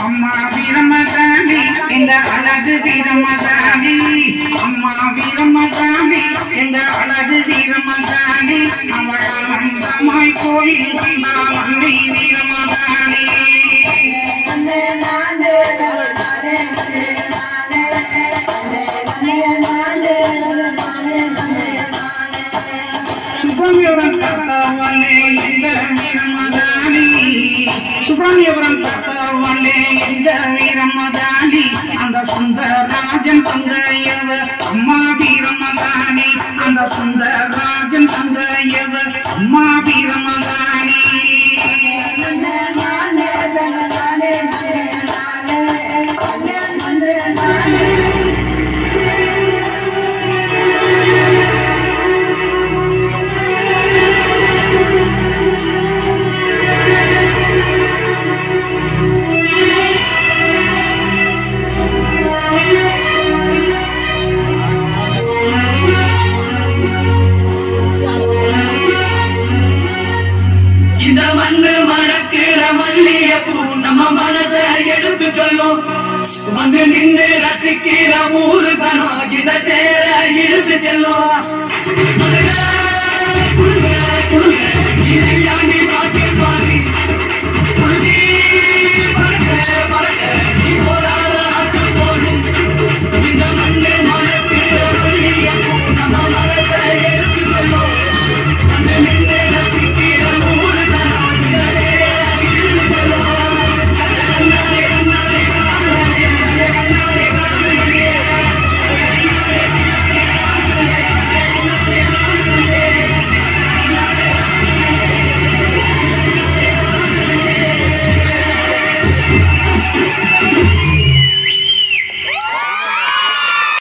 அம்மா வீரமதானி இந்த அழகு வீரமதானி அம்மா வீரமதானி இந்த அழகு வீரமதானி அவளானந்தமாய் கோயில் வந்தால் அன்னை வீரம் சுப்பிரமணியபுரம் காத்தவளே இந்த வீரமதானி அந்த சுந்தரராஜன் தந்தையவ அம்மா வீரமதானி அந்த சுந்தரராஜன் தந்தையவ அம்மா வீரமதானி வந்து நின்று ரசிக்கிற ஊரு சனம் இத சேர இருந்து செல்லும்